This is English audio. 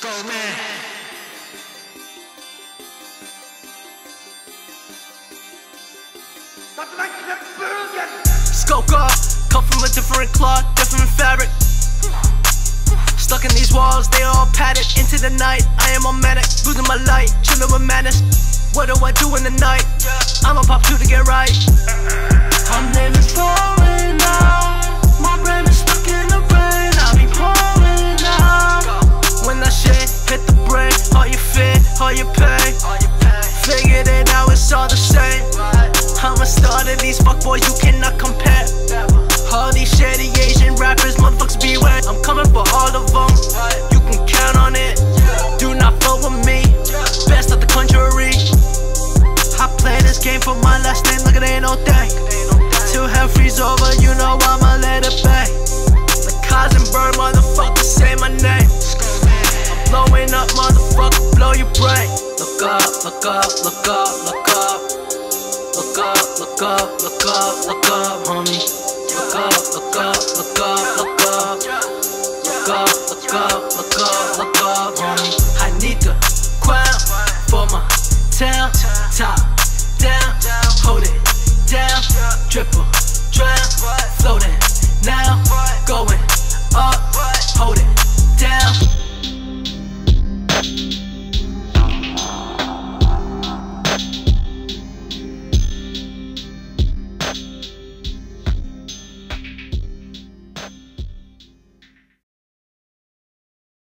Scopeman. Scope up, come from a different cloth, different fabric. Stuck in these walls, they all padded into the night. I am on manic, losing my light, chilling with madness. What do I do in the night? I'ma pop two to get right. Pay. Figured it out, it's all the same. I'm a star to these fuckboys, you cannot compare. All these shady Asian rappers, motherfuckers beware. I'm coming for all of them. You can count on it. Do not fuck with me. Best of the country. I play this game for my last name, like it ain't no thing. Till hell freeze over, you know I'ma let it pay. The and burn, motherfucker, say my name. I'm blowing up, motherfucker, blow your brain. Look up, look up, look up, look up. Look up, look up, look up, look up, homie.